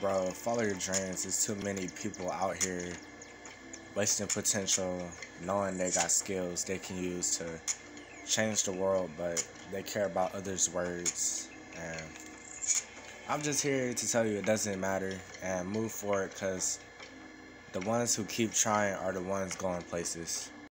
bro, follow your dreams. There's too many people out here wasting potential, knowing they got skills they can use to change the world, but they care about others' words. And I'm just here to tell you it doesn't matter and move forward because the ones who keep trying are the ones going places.